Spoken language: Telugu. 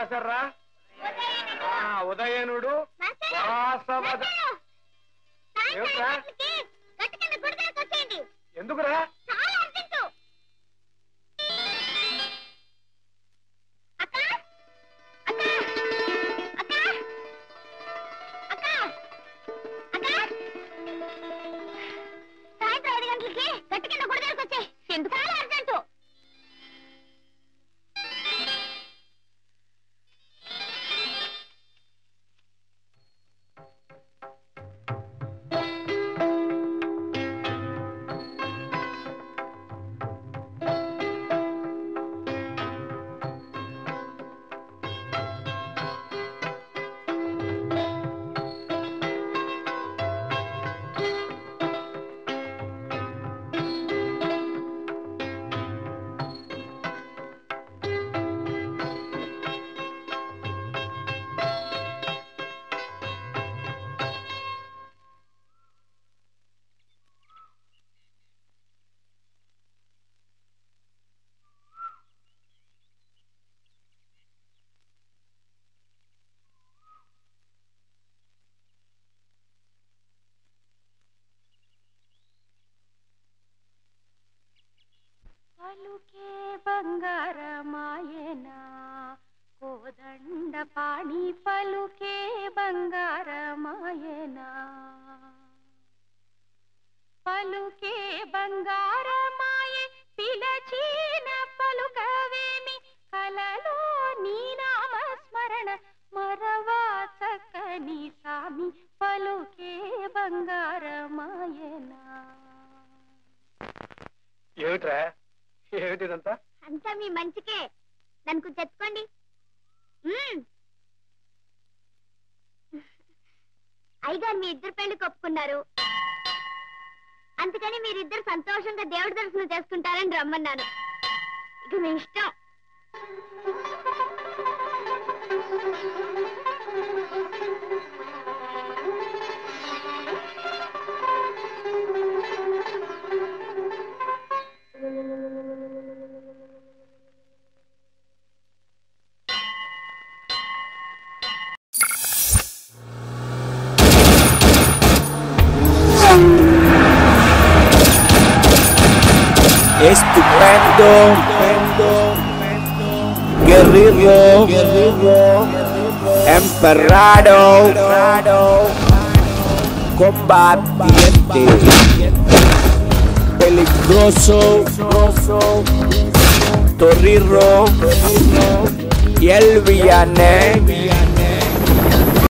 రాశారా? ఉదయనుడు. వాసవద ఏమిట్రా? బంగారమాయనా కోదండ పాణి పలుకే బంగారమాయనా పలుకే బంగారమాయే పిలచిన పలుకవేమి? కలలో నీ నామస్మరణ మరవా చక్కని సామి పలుకే బంగారమాయనా ఏమిట్రా? ఏమిటిదంతా? అంతా మీ మంచికే. నన్ను కొంచెం ఎత్తుకోండి. అయ్యగారు మీ ఇద్దరు పెళ్ళి కొప్పుకున్నారు. అందుకని మీరిద్దరు సంతోషంగా దేవుడి దర్శనం చేసుకుంటారని రమ్మన్నాను. ఇక మీ ఇష్టం. Estupendo, guerrero, emperado, combatiente, peligroso, torriro y el villane,